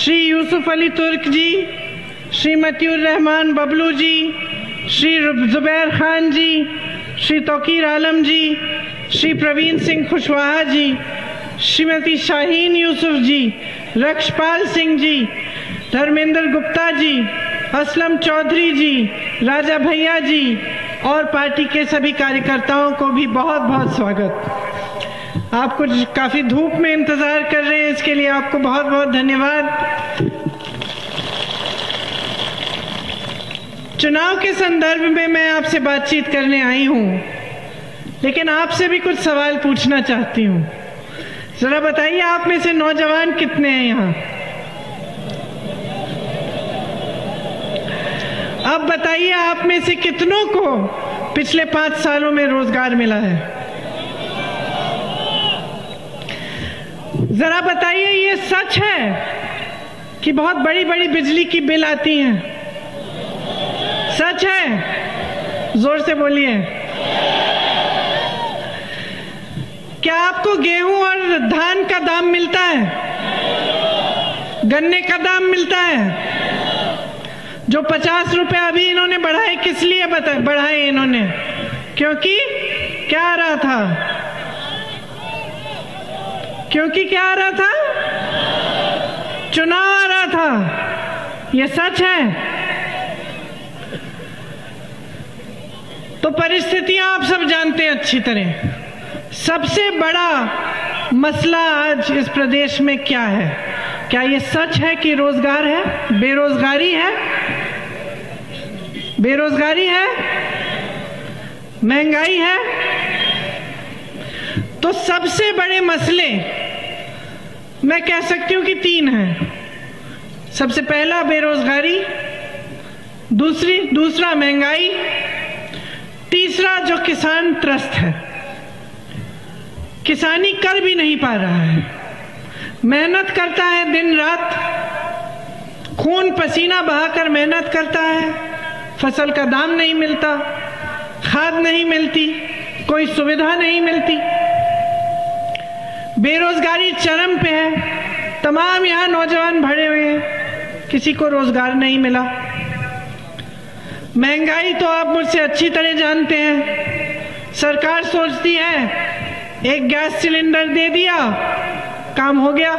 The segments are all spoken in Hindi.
श्री यूसुफ अली तुर्क जी, श्री मतियुर रहमान बबलू जी, श्री जुबैर खान जी, श्री तोकीर आलम जी, श्री प्रवीण सिंह खुशवाहा जी, श्रीमती शाहीन यूसुफ जी, रक्षपाल सिंह जी, धर्मेंद्र गुप्ता जी, असलम चौधरी जी, राजा भैया जी और पार्टी के सभी कार्यकर्ताओं को भी बहुत बहुत स्वागत। आपको काफ़ी धूप में इंतज़ार कर रहे हैं, इसके लिए आपको बहुत बहुत धन्यवाद। चुनाव के संदर्भ में मैं आपसे बातचीत करने आई हूँ, लेकिन आपसे भी कुछ सवाल पूछना चाहती हूँ। जरा बताइए, आप में से नौजवान कितने हैं यहाँ? अब बताइए, आप में से कितनों को पिछले पाँच सालों में रोज़गार मिला है? जरा बताइए, ये सच है कि बहुत बड़ी बड़ी बिजली की बिल आती हैं? सच है? ज़ोर से बोलिए। क्या आपको गेहूँ और धान का दाम मिलता है? गन्ने का दाम मिलता है? जो पचास रुपए अभी इन्होंने बढ़ाए, किस लिए बढ़ाए इन्होंने? क्योंकि क्या आ रहा था? क्योंकि क्या आ रहा था? चुनाव आ रहा था। यह सच है। तो परिस्थितियाँ आप सब जानते हैं अच्छी तरह। सबसे बड़ा मसला आज इस प्रदेश में क्या है? क्या ये सच है कि रोज़गार है? बेरोजगारी है? बेरोजगारी है? महँगाई है? तो सबसे बड़े मसले मैं कह सकती हूँ कि तीन हैं। सबसे पहला बेरोजगारी, दूसरी, दूसरा महँगाई, तीसरा जो किसान त्रस्त है। किसानी कर भी नहीं पा रहा है। मेहनत करता है दिन रात, खून पसीना बहाकर मेहनत करता है, फ़सल का दाम नहीं मिलता, खाद नहीं मिलती, कोई सुविधा नहीं मिलती। बेरोजगारी चरम पे है। तमाम यहाँ नौजवान भरे हुए हैं। किसी को रोज़गार नहीं मिला। महँगाई तो आप मुझसे अच्छी तरह जानते हैं। सरकार सोचती है, एक गैस सिलेंडर दे दिया, काम हो गया।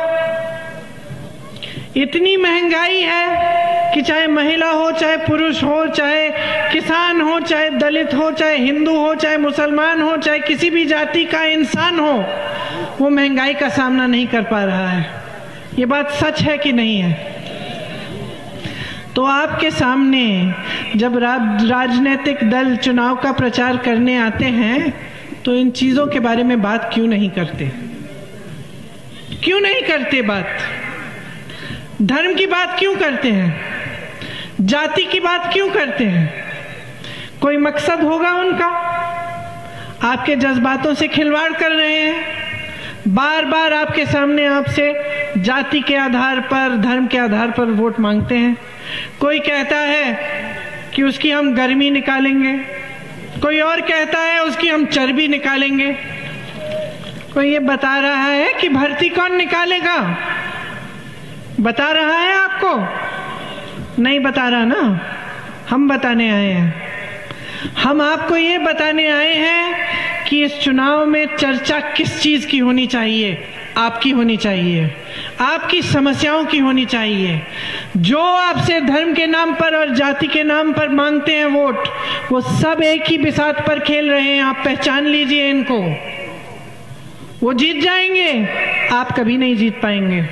इतनी महँगाई है कि चाहे महिला हो, चाहे पुरुष हो, चाहे किसान हो, चाहे दलित हो, चाहे हिंदू हो, चाहे मुसलमान हो, चाहे किसी भी जाति का इंसान हो वो महँगाई का सामना नहीं कर पा रहा है। ये बात सच है कि नहीं है? तो आपके सामने जब राजनीतिक दल चुनाव का प्रचार करने आते हैं तो इन चीज़ों के बारे में बात क्यों नहीं करते? क्यों नहीं करते बात? धर्म की बात क्यों करते हैं? जाति की बात क्यों करते हैं? कोई मकसद होगा उनका? आपके जज्बातों से खिलवाड़ कर रहे हैं। बार बार आपके सामने आपसे जाति के आधार पर, धर्म के आधार पर वोट मांगते हैं। कोई कहता है कि उसकी हम गर्मी निकालेंगे। कोई और कहता है उसकी हम चर्बी निकालेंगे। कोई ये बता रहा है कि भर्ती कौन निकालेगा? बता रहा है आपको? नहीं बता रहा ना? हम बताने आए हैं। हम आपको ये बताने आए हैं कि इस चुनाव में चर्चा किस चीज़ की होनी चाहिए? आपकी होनी चाहिए। आपकी समस्याओं की होनी चाहिए। जो आपसे धर्म के नाम पर और जाति के नाम पर मांगते हैं वोट, वो सब एक ही बिसात पर खेल रहे हैं। आप पहचान लीजिए इनको। वो जीत जाएँगे, आप कभी नहीं जीत पाएँगे।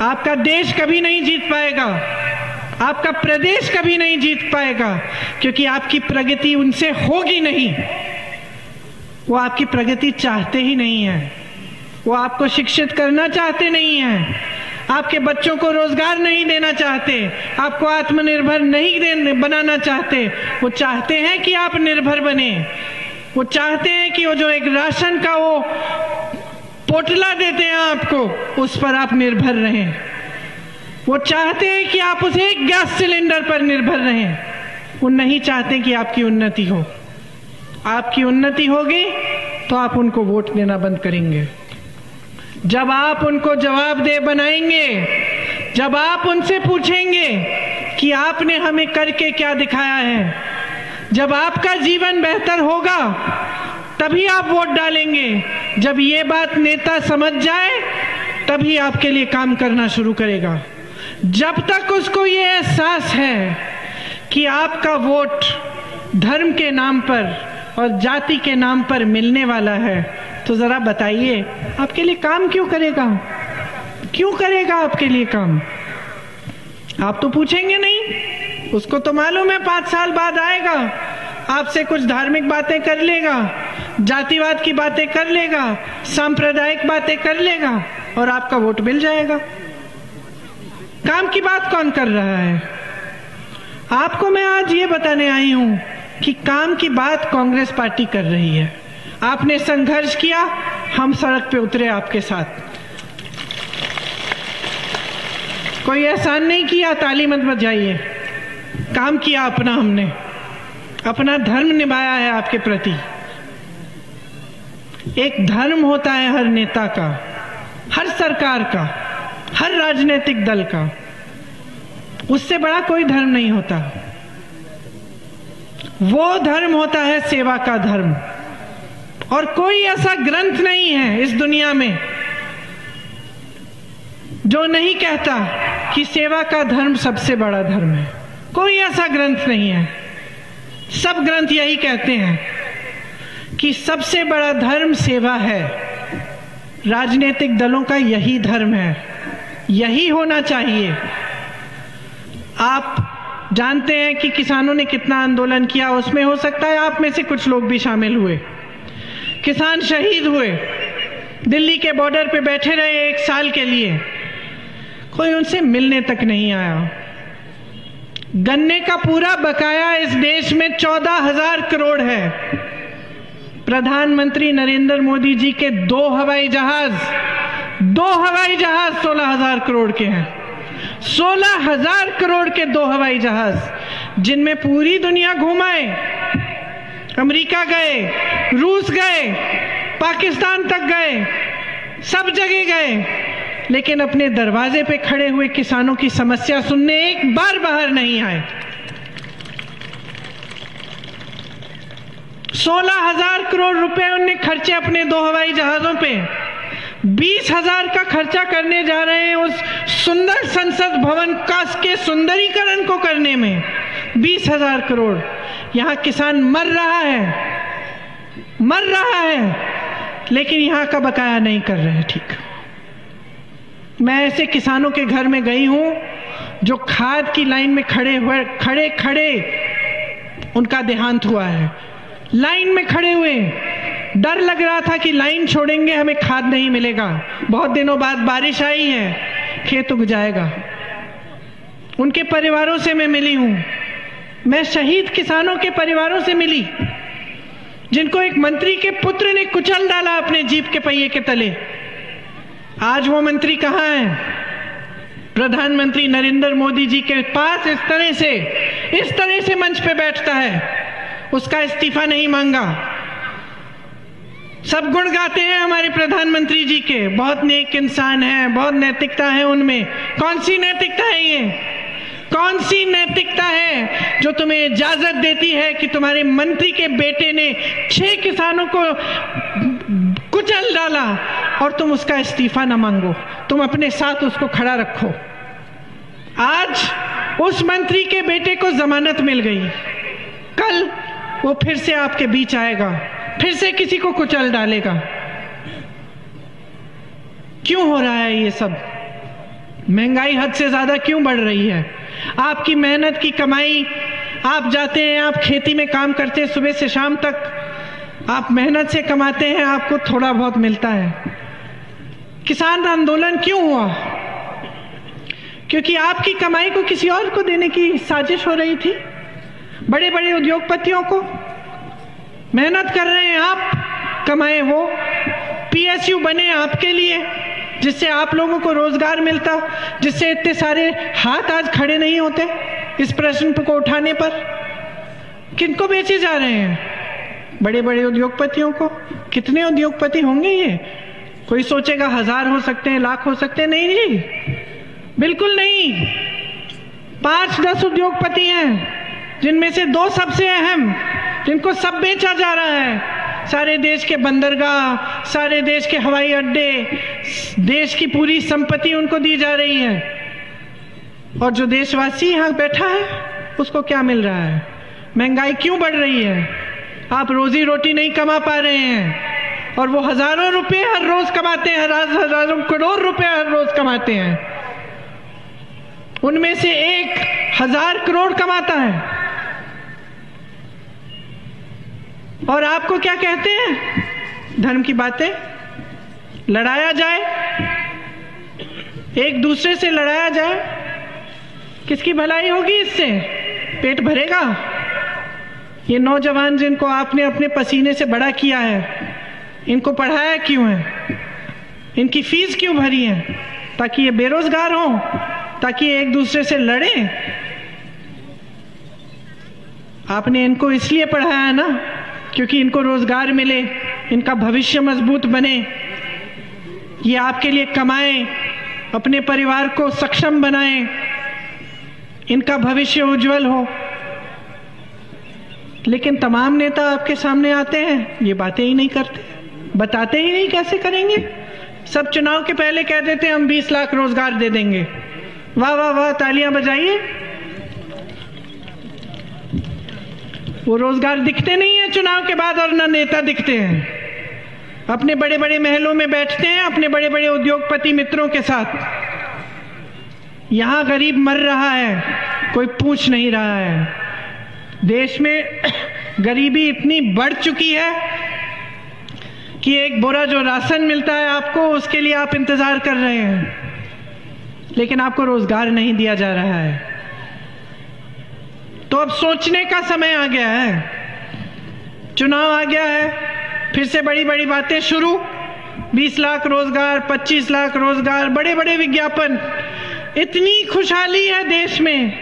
आपका देश कभी नहीं जीत पाएगा। आपका प्रदेश कभी नहीं जीत पाएगा, क्योंकि आपकी प्रगति उनसे होगी नहीं। वो आपकी प्रगति चाहते ही नहीं है। वो आपको शिक्षित करना चाहते नहीं है। आपके बच्चों को रोज़गार नहीं देना चाहते। आपको आत्मनिर्भर नहीं देने, बनाना चाहते। वो चाहते हैं कि आप निर्भर बने। वो चाहते हैं कि वो जो एक राशन का वो पोटला देते हैं आपको, उस पर आप निर्भर रहें। वो चाहते हैं कि आप उस एक गैस सिलेंडर पर निर्भर रहें। वो नहीं चाहते कि आपकी उन्नति हो। आपकी उन्नति होगी तो आप उनको वोट देना बंद करेंगे। जब आप उनको जवाबदेह बनाएँगे, जब आप उनसे पूछेंगे कि आपने हमें करके क्या दिखाया है, जब आपका जीवन बेहतर होगा, तभी आप वोट डालेंगे। जब ये बात नेता समझ जाए, तभी आपके लिए काम करना शुरू करेगा। जब तक उसको ये एहसास है कि आपका वोट धर्म के नाम पर और जाति के नाम पर मिलने वाला है। तो जरा बताइए, आपके लिए काम क्यों करेगा? क्यों करेगा आपके लिए काम? आप तो पूछेंगे नहीं। उसको तो मालूम है, पाँच साल बाद आएगा। आपसे कुछ धार्मिक बातें कर लेगा, जातिवाद की बातें कर लेगा, सांप्रदायिक बातें कर लेगा, और आपका वोट मिल जाएगा। काम की बात कौन कर रहा है? आपको मैं आज ये बताने आई हूँ कि काम की बात कांग्रेस पार्टी कर रही है। आपने संघर्ष किया, हम सड़क पे उतरे आपके साथ। कोई एहसान नहीं किया, ताली मत बजाइए। काम किया अपना हमने। अपना धर्म निभाया है आपके प्रति। एक धर्म होता है हर नेता का, हर सरकार का, हर राजनीतिक दल का। उससे बड़ा कोई धर्म नहीं होता। वो धर्म होता है सेवा का धर्म। और कोई ऐसा ग्रंथ नहीं है इस दुनिया में जो नहीं कहता कि सेवा का धर्म सबसे बड़ा धर्म है। कोई ऐसा ग्रंथ नहीं है। सब ग्रंथ यही कहते हैं कि सबसे बड़ा धर्म सेवा है। राजनीतिक दलों का यही धर्म है। यही होना चाहिए। आप जानते हैं कि किसानों ने कितना आंदोलन किया, उसमें हो सकता है आप में से कुछ लोग भी शामिल हुए। किसान शहीद हुए। दिल्ली के बॉर्डर पे बैठे रहे एक साल के लिए। कोई उनसे मिलने तक नहीं आया। गन्ने का पूरा बकाया इस देश में चौदह हज़ार करोड़ है। प्रधानमंत्री नरेंद्र मोदी जी के दो हवाई जहाज़, दो हवाई जहाज़ सोलह हज़ार करोड़ के हैं। सोलह हज़ार करोड़ के दो हवाई जहाज़, जिनमें पूरी दुनिया घुमाए। अमेरिका गए, रूस गए, पाकिस्तान तक गए, सब जगह गए। लेकिन अपने दरवाजे पे खड़े हुए किसानों की समस्या सुनने एक बार बाहर नहीं आए। सोलह हज़ार करोड़ रुपए उनने खर्चे अपने दो हवाई जहाजों पे। बीस हज़ार का खर्चा करने जा रहे हैं उस सुंदर संसद भवन का के सुंदरीकरण को करने में। बीस हज़ार करोड़। यहाँ किसान मर रहा है। मर रहा है। लेकिन यहाँ का बकाया नहीं कर रहे ठीक। मैं ऐसे किसानों के घर में गई हूँ, जो खाद की लाइन में खड़े हुए खड़े खड़े उनका देहांत हुआ है। लाइन में खड़े हुए। डर लग रहा था कि लाइन छोड़ेंगे, हमें खाद नहीं मिलेगा। बहुत दिनों बाद बारिश आई है, खेत उग जाएगा। उनके परिवारों से मैं मिली हूँ। मैं शहीद किसानों के परिवारों से मिली, जिनको एक मंत्री के पुत्र ने कुचल डाला अपने जीप के पहिए के तले। आज वो मंत्री कहाँ है? प्रधानमंत्री नरेंद्र मोदी जी के पास इस तरह से, इस तरह से मंच पे बैठता है। उसका इस्तीफा नहीं मांगा। सब गुण गाते हैं हमारे प्रधानमंत्री जी के। बहुत नेक इंसान है, बहुत नैतिकता है उनमें। कौन सी नैतिकता है ये? कौन सी नैतिकता है जो तुम्हें इजाज़त देती है कि तुम्हारे मंत्री के बेटे ने छह किसानों को कुचल डाला और तुम उसका इस्तीफा ना मांगो? तुम अपने साथ उसको खड़ा रखो। आज उस मंत्री के बेटे को जमानत मिल गई। कल वो फिर से आपके बीच आएगा। फिर से किसी को कुचल डालेगा? क्यों हो रहा है ये सब? महँगाई हद से ज़्यादा क्यों बढ़ रही है? आपकी मेहनत की कमाई, आप जाते हैं, आप खेती में काम करते हैं, सुबह से शाम तक आप मेहनत से कमाते हैं, आपको थोड़ा बहुत मिलता है। किसान आंदोलन क्यों हुआ? क्योंकि आपकी कमाई को किसी और को देने की साजिश हो रही थी। बड़े बड़े उद्योगपतियों को मेहनत कर रहे हैं आप, कमाए वो पीएसयू बने आपके लिए, जिससे आप लोगों को रोज़गार मिलता, जिससे इतने सारे हाथ आज खड़े नहीं होते इस प्रश्न को उठाने पर। किनको बेचे जा रहे हैं? बड़े बड़े उद्योगपतियों को? कितने उद्योगपति होंगे ये? कोई सोचेगा हज़ार हो सकते हैं, लाख हो सकते हैं? नहीं जी। बिल्कुल नहीं। पाँच दस उद्योगपति हैं, जिनमें से दो सबसे अहम जिनको सब बेचा जा रहा है। सारे देश के बंदरगाह, सारे देश के हवाई अड्डे, देश की पूरी संपत्ति उनको दी जा रही है। और जो देशवासी यहाँ बैठा है, उसको क्या मिल रहा है? महँगाई क्यों बढ़ रही है? आप रोजी रोटी नहीं कमा पा रहे हैं। और वो हज़ारों रुपए हर रोज कमाते हैं, हज़ारों करोड़ रुपए हर रोज कमाते हैं। उनमें से एक हज़ार करोड़ कमाता है। और आपको क्या कहते हैं? धर्म की बातें? लड़ाया जाए, एक दूसरे से लड़ाया जाए, किसकी भलाई होगी इससे? पेट भरेगा। ये नौजवान जिनको आपने अपने पसीने से बड़ा किया है, इनको पढ़ाया क्यों है? इनकी फ़ीस क्यों भरी है? ताकि ये बेरोजगार हो, ताकि एक दूसरे से लड़े। आपने इनको इसलिए पढ़ाया है ना क्योंकि इनको रोज़गार मिले, इनका भविष्य मज़बूत बने। ये आपके लिए कमाएँ, अपने परिवार को सक्षम बनाएँ। इनका भविष्य उज्जवल हो। लेकिन तमाम नेता आपके सामने आते हैं, ये बातें ही नहीं करते। बताते ही नहीं कैसे करेंगे? सब चुनाव के पहले कह देते हम 20 लाख रोज़गार दे देंगे। वाह वाह वाह, तालियाँ बजाइए। वो रोज़गार दिखते नहीं है चुनाव के बाद और ना नेता दिखते हैं। अपने बड़े बड़े महलों में बैठते हैं, अपने बड़े बड़े उद्योगपति मित्रों के साथ। यहाँ गरीब मर रहा है, कोई पूछ नहीं रहा है। देश में गरीबी इतनी बढ़ चुकी है कि एक बोरा जो राशन मिलता है आपको, उसके लिए आप इंतज़ार कर रहे हैं। लेकिन आपको रोज़गार नहीं दिया जा रहा है। तो अब सोचने का समय आ गया है। चुनाव आ गया है। फिर से बड़ी बड़ी बातें शुरू। 20 लाख रोज़गार 25 लाख रोज़गार, बड़े बड़े विज्ञापन। इतनी खुशहाली है देश में।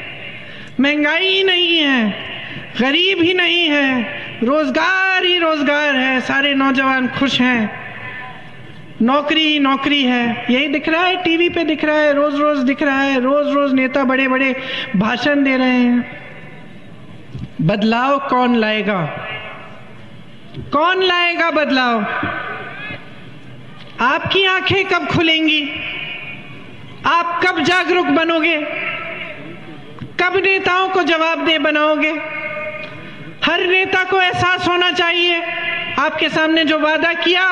महँगाई ही नहीं है। गरीब ही नहीं है। रोज़गार ही रोज़गार है। सारे नौजवान खुश हैं। नौकरी ही नौकरी है। यही दिख रहा है, टीवी पे दिख रहा है, रोज रोज दिख रहा है। रोज रोज नेता बड़े बड़े भाषण दे रहे हैं। बदलाव कौन लाएगा? कौन लाएगा बदलाव? आपकी आँखें कब खुलेंगी? आप कब जागरूक बनोगे? कब नेताओं को जवाब दे बनाओगे? हर नेता को एहसास होना चाहिए। आपके सामने जो वादा किया,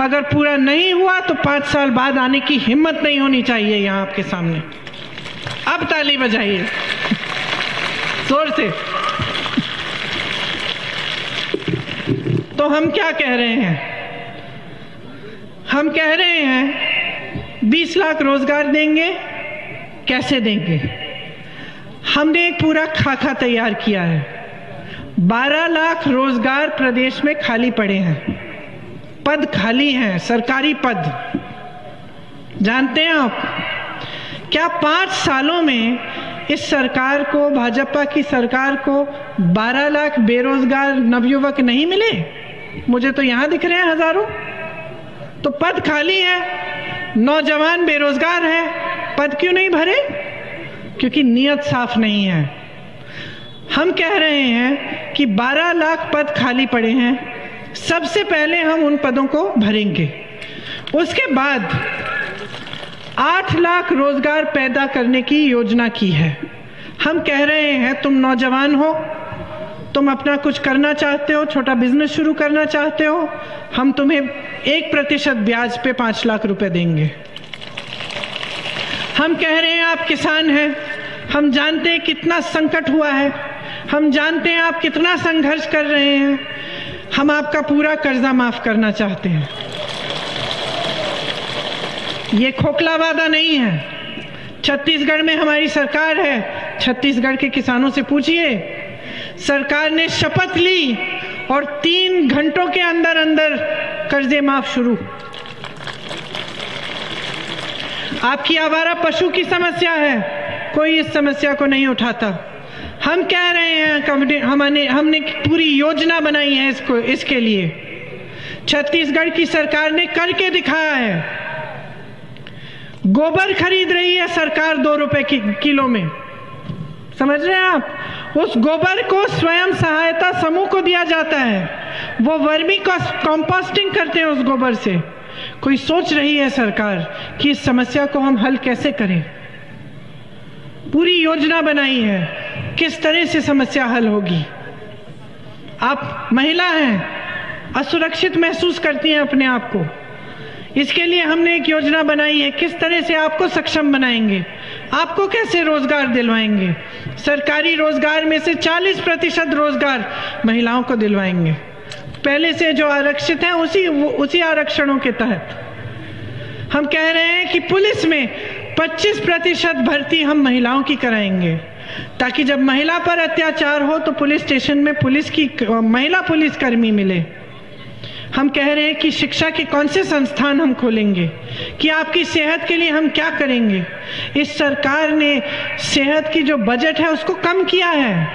अगर पूरा नहीं हुआ तो पाँच साल बाद आने की हिम्मत नहीं होनी चाहिए यहाँ आपके सामने। अब ताली बजाइए। ज़ोर से। तो हम क्या कह रहे हैं? हम कह रहे हैं 20 लाख रोज़गार देंगे, कैसे देंगे? हमने एक पूरा खाका तैयार किया है। 12 लाख रोज़गार प्रदेश में खाली पड़े हैं। पद खाली हैं, सरकारी पद। जानते हैं आप? क्या पाँच सालों में इस सरकार को, भाजपा की सरकार को 12 लाख बेरोजगार नवयुवक नहीं मिले? मुझे तो यहाँ दिख रहे हैं हज़ारों। तो पद खाली है, नौजवान बेरोजगार है, पद क्यों नहीं भरे? क्योंकि नियत साफ़ नहीं है। हम कह रहे हैं कि 12 लाख पद खाली पड़े हैं, सबसे पहले हम उन पदों को भरेंगे। उसके बाद आठ लाख रोज़गार पैदा करने की योजना की है। हम कह रहे हैं तुम नौजवान हो तुम अपना कुछ करना चाहते हो, छोटा बिज़नेस शुरू करना चाहते हो, हम तुम्हें एक प्रतिशत ब्याज पे पाँच लाख रुपए देंगे। हम कह रहे हैं, आप किसान हैं, हम जानते हैं कितना संकट हुआ है, हम जानते हैं आप कितना संघर्ष कर रहे हैं, हम आपका पूरा कर्जा माफ़ करना चाहते हैं। ये खोखला वादा नहीं है। छत्तीसगढ़ में हमारी सरकार है, छत्तीसगढ़ के किसानों से पूछिए सरकार ने शपथ ली और तीन घंटों के अंदर अंदर कर्जे माफ़ शुरू। आपकी आवारा पशु की समस्या है, कोई इस समस्या को नहीं उठाता। हम कह रहे हैं हमने हमने पूरी योजना बनाई है इसको, इसके लिए। छत्तीसगढ़ की सरकार ने करके दिखाया है। गोबर खरीद रही है सरकार दो रुपए की, किलो में। समझ रहे हैं आप? उस गोबर को स्वयं सहायता समूह को दिया जाता है। वो वर्मी कंपोस्टिंग करते हैं उस गोबर से। कोई सोच रही है सरकार कि इस समस्या को हम हल कैसे करें? पूरी योजना बनाई है। किस तरह से समस्या हल होगी? आप महिला हैं, असुरक्षित महसूस करती हैं अपने आप को। इसके लिए हमने एक योजना बनाई है। किस तरह से आपको सक्षम बनाएँगे? आपको कैसे रोज़गार दिलवाएँगे? सरकारी रोज़गार में से 40 प्रतिशत रोज़गार महिलाओं को दिलवाएँगे। पहले से जो आरक्षित हैं, उसी उसी आरक्षणों के तहत। हम कह रहे हैं कि पुलिस में 25 प्रतिशत भर्ती हम महिलाओं की कराएँगे। ताकि जब महिला पर अत्याचार हो तो पुलिस स्टेशन में पुलिस की, महिला पुलिसकर्मी मिले। हम कह रहे हैं कि शिक्षा के कौन से संस्थान हम खोलेंगे? कि आपकी सेहत के लिए हम क्या करेंगे? इस सरकार ने सेहत की जो बजट है उसको कम किया है।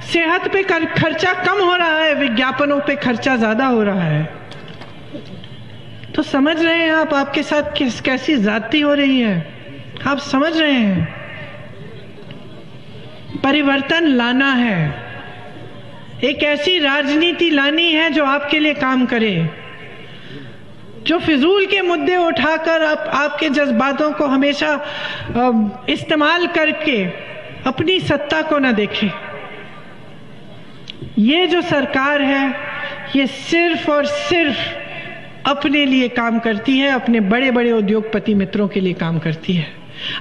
सेहत पे कर, खर्चा कम हो रहा है विज्ञापनों पे खर्चा ज़्यादा हो रहा है। तो समझ रहे हैं आप आपके साथ किस कैसी जाति हो रही है? आप समझ रहे हैं। परिवर्तन लाना है। एक ऐसी राजनीति लानी है जो आपके लिए काम करे, जो फिजूल के मुद्दे उठाकर आप आपके जज्बातों को हमेशा इस्तेमाल करके अपनी सत्ता को ना देखे। ये जो सरकार है, ये सिर्फ़ और सिर्फ़ अपने लिए काम करती है, अपने बड़े बड़े उद्योगपति मित्रों के लिए काम करती है।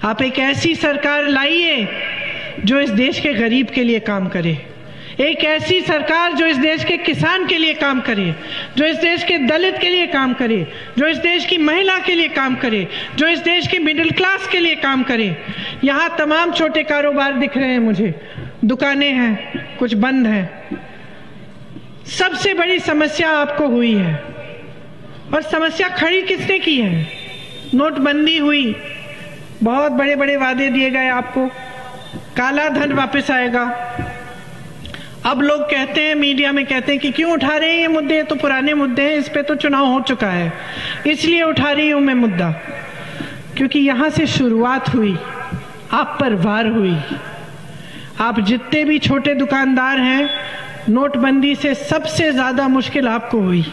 आप एक ऐसी सरकार लाइए, जो इस देश के गरीब के लिए काम करे। एक ऐसी सरकार जो इस देश के किसान के लिए काम करे, जो इस देश के दलित के लिए काम करे, जो इस देश की महिला के लिए काम करे, जो इस देश की मिडिल क्लास के लिए काम करे। यहाँ तमाम छोटे कारोबार दिख रहे हैं मुझे। दुकानें हैं, कुछ बंद हैं। सबसे बड़ी समस्या आपको हुई है। और समस्या खड़ी किसने की है? नोटबंदी हुई। बहुत बड़े बड़े वादे दिए गए आपको। काला धन वापस आएगा। अब लोग कहते हैं, मीडिया में कहते हैं कि क्यों उठा रहे हैं ये मुद्दे? तो पुराने मुद्दे हैं, इस पे तो चुनाव हो चुका है। इसलिए उठा रही हूँ मैं मुद्दा, क्योंकि यहाँ से शुरुआत हुई, आप पर वार हुई। आप जितने भी छोटे दुकानदार हैं, नोटबंदी से सबसे ज़्यादा मुश्किल आपको हुई।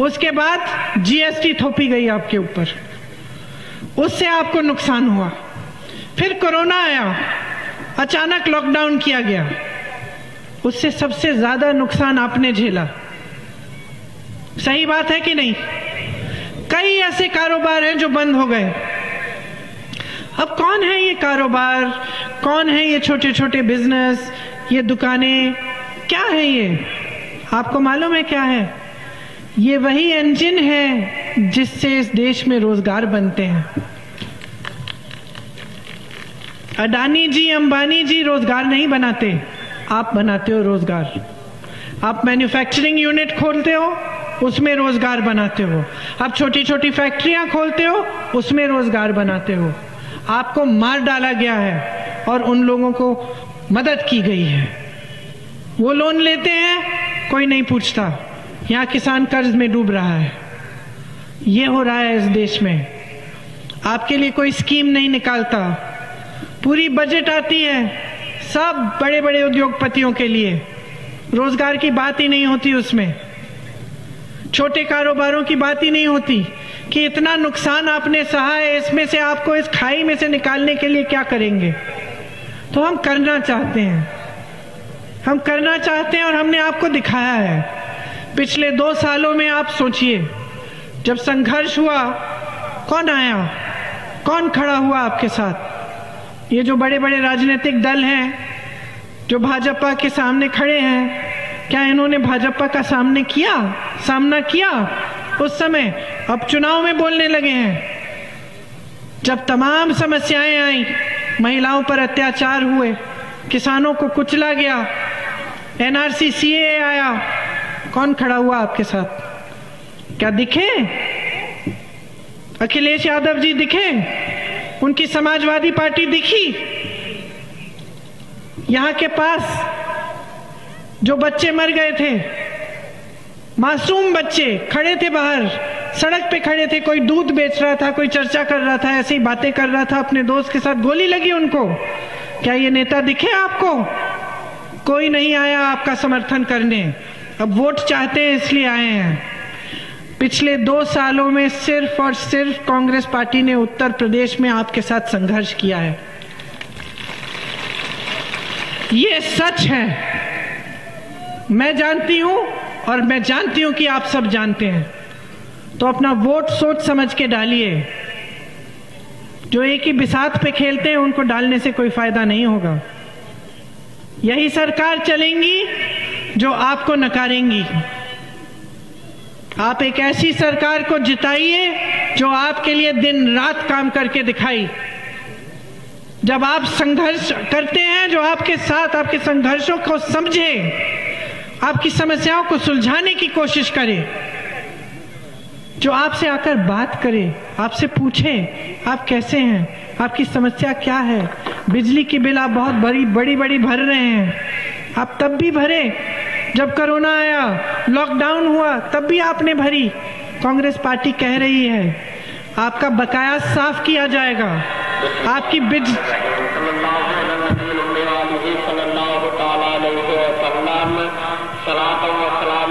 उसके बाद जीएसटी थोपी गई आपके ऊपर। उससे आपको नुकसान हुआ। फिर कोरोना आया। अचानक लॉकडाउन किया गया। उससे सबसे ज़्यादा नुकसान आपने झेला। सही बात है कि नहीं? कई ऐसे कारोबार हैं जो बंद हो गए। अब कौन है ये कारोबार? कौन है ये छोटे छोटे बिज़नेस ये दुकानें? क्या है ये? आपको मालूम है क्या है? ये वही इंजन है जिससे इस देश में रोज़गार बनते हैं। अडानी जी, अंबानी जी रोज़गार नहीं बनाते। आप बनाते हो रोज़गार। आप मैन्युफैक्चरिंग यूनिट खोलते हो, उसमें रोज़गार बनाते हो। आप छोटी छोटी फैक्ट्रियाँ खोलते हो, उसमें रोज़गार बनाते हो। आपको मार डाला गया है और उन लोगों को मदद की गई है। वो लोन लेते हैं, कोई नहीं पूछता। यहाँ किसान कर्ज में डूब रहा है। ये हो रहा है इस देश में। आपके लिए कोई स्कीम नहीं निकालता। पूरी बजट आती है। सब बड़े बड़े उद्योगपतियों के लिए। रोज़गार की बात ही नहीं होती उसमें। छोटे कारोबारों की बात ही नहीं होती कि इतना नुकसान आपने सहा है, इसमें से आपको इस खाई में से निकालने के लिए क्या करेंगे? तो हम करना चाहते हैं। हम करना चाहते हैं और हमने आपको दिखाया है। पिछले दो सालों में आप सोचिए, जब संघर्ष हुआ, कौन आया? कौन खड़ा हुआ आपके साथ? ये जो बड़े बड़े राजनीतिक दल हैं जो भाजपा के सामने खड़े हैं, क्या इन्होंने भाजपा का सामने किया, सामना किया? उस समय अब चुनाव में बोलने लगे हैं। जब तमाम समस्याएँ आई, महिलाओं पर अत्याचार हुए, किसानों को कुचला गया, एनआरसी सीए आया, कौन खड़ा हुआ आपके साथ? क्या दिखे? अखिलेश यादव जी दिखे? उनकी समाजवादी पार्टी दिखी? यहाँ के पास जो बच्चे मर गए थे, मासूम बच्चे खड़े थे बाहर, सड़क पे खड़े थे, कोई दूध बेच रहा था, कोई चर्चा कर रहा था, ऐसी बातें कर रहा था, अपने दोस्त के साथ गोली लगी उनको। क्या ये नेता दिखे आपको? कोई नहीं आया आपका समर्थन करने। अब वोट चाहते हैं, इसलिए आए हैं। पिछले दो सालों में सिर्फ़ और सिर्फ़ कांग्रेस पार्टी ने उत्तर प्रदेश में आपके साथ संघर्ष किया है। ये सच है। मैं जानती हूँ और मैं जानती हूँ कि आप सब जानते हैं। तो अपना वोट सोच समझ के डालिए। जो एक ही बिसात पे खेलते हैं, उनको डालने से कोई फ़ायदा नहीं होगा। यही सरकार चलेंगी जो आपको नकारेंगी। आप एक ऐसी सरकार को जिताइए जो आपके लिए दिन रात काम करके दिखाई जब आप संघर्ष करते हैं, जो आपके साथ आपके संघर्षों को समझे, आपकी समस्याओं को सुलझाने की कोशिश करे, जो आपसे आकर बात करे, आपसे पूछे, आप कैसे हैं, आपकी समस्या क्या है, बिजली की बिल आप बहुत बड़ी बड़ी बड़ी भर रहे हैं, आप तब भी भरे, जब कोरोना आया लॉकडाउन हुआ, तब भी आपने भरी। कांग्रेस पार्टी कह रही है, आपका बकाया साफ़ किया जाएगा। आपकी बिज तो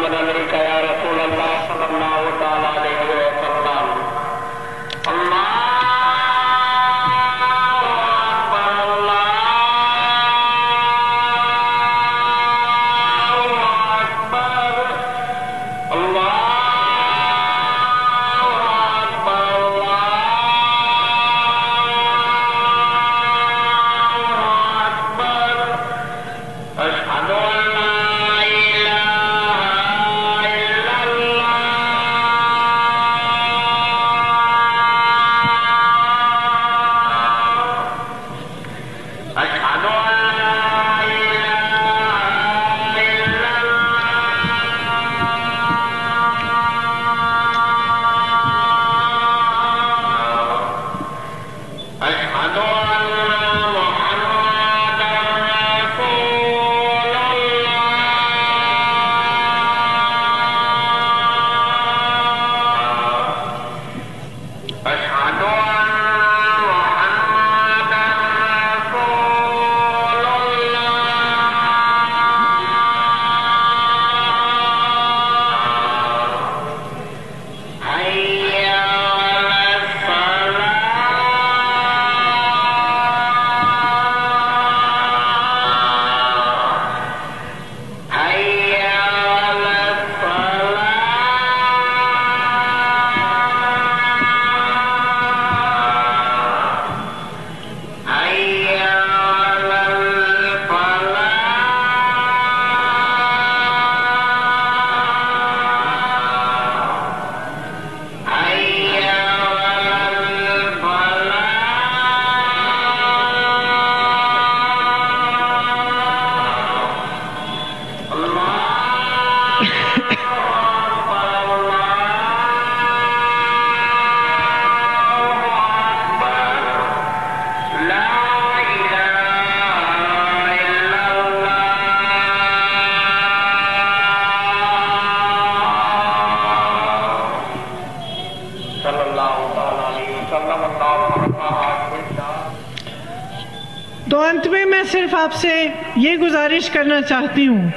आपसे ये गुजारिश करना चाहती हूँ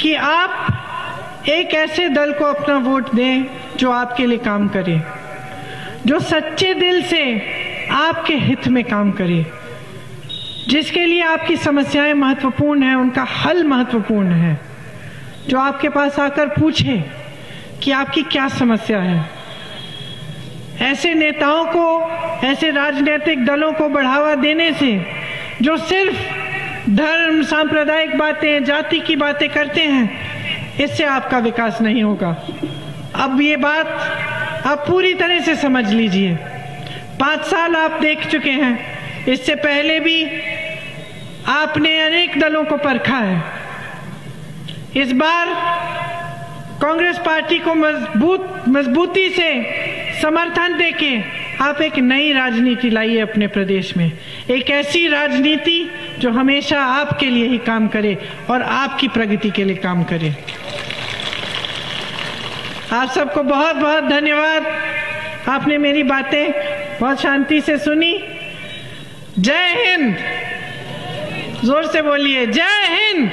कि आप एक ऐसे दल को अपना वोट दें जो आपके लिए काम करे, जो सच्चे दिल से आपके हित में काम करे, जिसके लिए आपकी समस्याएँ महत्वपूर्ण हैं, उनका हल महत्वपूर्ण है, जो आपके पास आकर पूछे कि आपकी क्या समस्या है। ऐसे नेताओं को, ऐसे राजनीतिक दलों को बढ़ावा देने से जो सिर्फ़ धर्म, सांप्रदायिक बातें, जाति की बातें करते हैं, इससे आपका विकास नहीं होगा। अब ये बात आप पूरी तरह से समझ लीजिए। पाँच साल आप देख चुके हैं। इससे पहले भी आपने अनेक दलों को परखा है। इस बार कांग्रेस पार्टी को मज़बूत, मजबूती से समर्थन देके आप एक नई राजनीति लाइए अपने प्रदेश में। एक ऐसी राजनीति जो हमेशा आपके लिए ही काम करे और आपकी प्रगति के लिए काम करे। आप सबको बहुत बहुत धन्यवाद। आपने मेरी बातें बहुत शांति से सुनी। जय हिंद। ज़ोर से बोलिए। जय हिंद।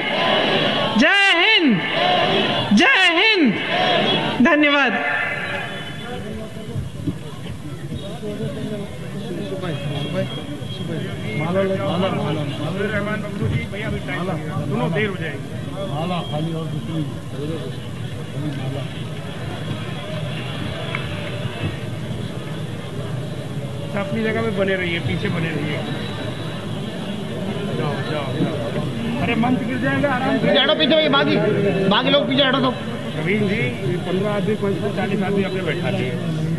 जय हिंद। जय हिंद। धन्यवाद। माला खाली और अपनी जगह पे बने रहिए पीछे बने रहिए जाओ जाओ जाओ अरे मंच गिर जाएगा आराम से पीछे भाई बाकी बाकी लोग पीछे हटो तो। रवीन जी, पंद्रह आदमी, पंद्रह चालीस आदमी अपने बैठा लिए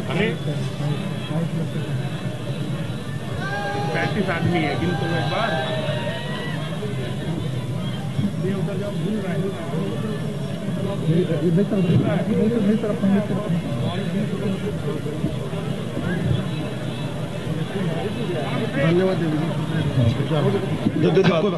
हमें पैंतीस आदमी है गिन तो एक बार। ये उधर जाओ भूल रहा है धन्यवाद।